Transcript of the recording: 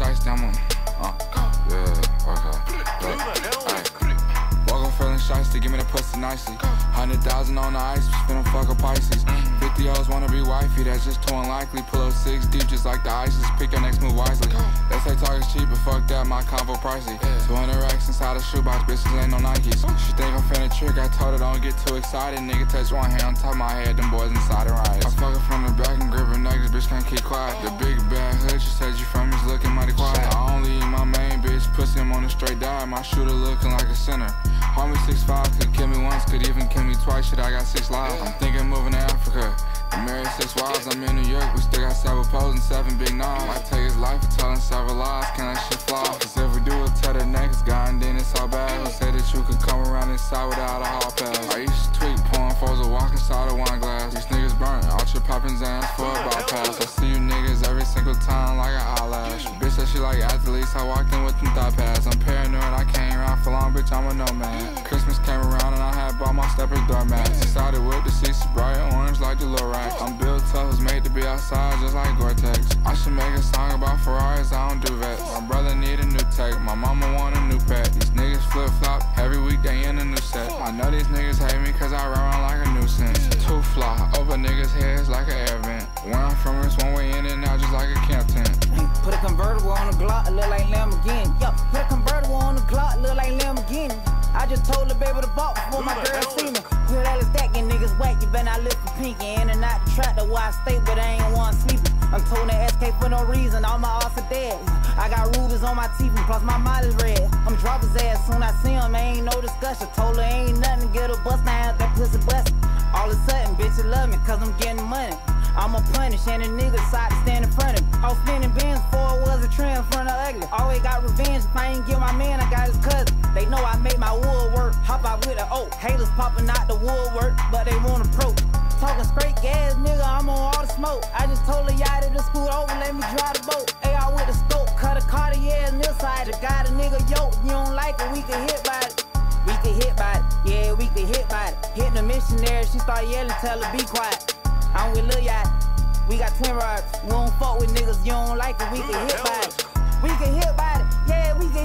shiesty, I'm on. Uh, yeah, okay. Woke up feeling shiesty, give me the pussy nicely. Hundred thousand on the ice, spin a fuck a Pisces. Fifty O's wanna be wifey, that's just too unlikely. Pull up six deep, just like the ISIS. Pick your next move wisely. They say talk is cheap, but fuck that, my combo pricey. 200 racks inside a shoebox, bitches ain't no Nikes. She think I'm finna trick, I told her don't get too excited. Nigga touch one hand on top of my head, them boys inside the riots. I fuck her from the back and grip her this bitch can't keep quiet. The big bad hood, she said you My shooter looking like a center. Homie 6'5 could kill me once, could even kill me twice. Shit, I got six lives. I'm thinking moving to Africa. I'm married six wives, I'm in New York, we still got several poles and seven big knobs. Might take his life for telling several lies, can that shit fly? Cause if we do it, tell the next guy, and then it's all bad. Who said that you could come around inside without a hall pass? I used to tweet, pouring foes a walk inside a wine glass. These niggas burnt, out your poppin' Xans for a bypass. I see you niggas every single time like an eyelash. Bitch said she like athletes, I walked in with them thigh nomad. Christmas came around and I had bought my steppers doormats. Decided with the seats bright orange like the Lil I'm built tough, was made to be outside just like Gore-Tex. I should make a song about Ferraris, I don't do vets. My brother need a new tech, my mama want a new pet. These niggas flip-flop, every week they in a new set. I know these niggas hate me cause I run around like a nuisance. Too fly, over niggas' heads like an air vent. Where I'm from, it's one way in and out just like a camp tent. Put a convertible on the Glock, just told the baby to balk before my girl see me. Put all the stacking niggas whack, you better not lift for pinky. In and out the trap, the where I stay, but I ain't one sleeping. I'm told that SK for no reason, all my odds are dead. I got rubies on my teeth, and plus my mileage red. I'm drop his ass soon I see him, ain't no discussion. Told her ain't nothing, get a bust down, that pussy bust. All of a sudden, bitch, you love me, cause I'm getting money. I'ma punish and the niggas side to stand in front of me. I was spinning bins before it was a trend in front of ugly. Always got revenge if I ain't get my man, I got his cousin. Work. Out with the oak. Haters popping out the woodwork, but they want approach. Talking straight gas, nigga, I'm on all the smoke. I just told the yachty to scoot over, let me drive the boat. AR with the scope, cut a Cartier in this side. Got a nigga yoke, you don't like it, we can hit by it. We can hit by it, yeah, we can hit by it. Hitting the missionary, she start yelling, tell her be quiet. I'm with Lil Yacht, we got twin rods. We don't fuck with niggas, you don't like it, we can hit by it. We can hit by it, yeah, we can